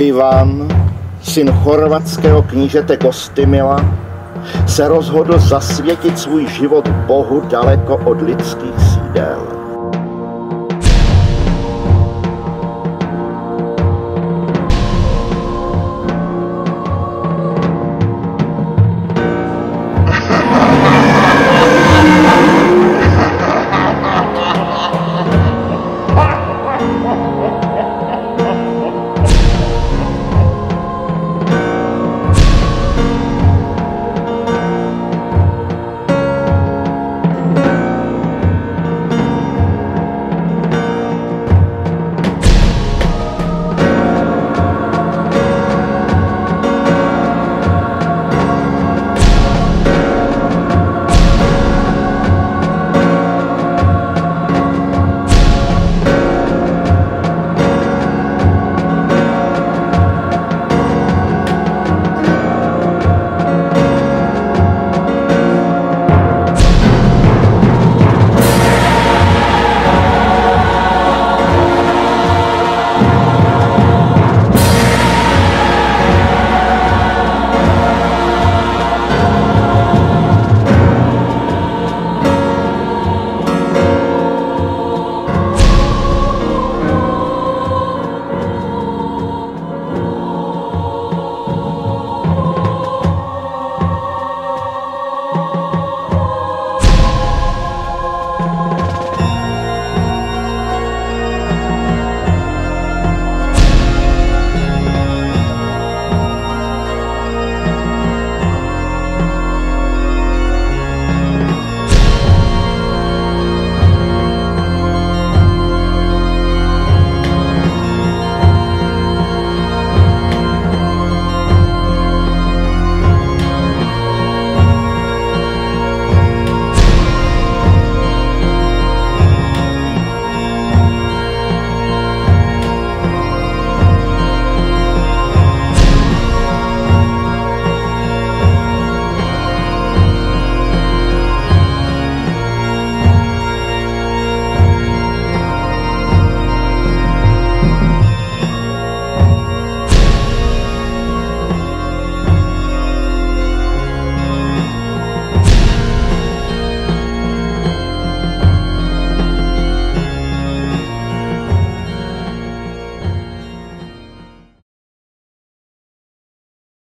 Ivan, syn chorvatského knížete Kostymila, se rozhodl zasvětit svůj život Bohu daleko od lidských sídel.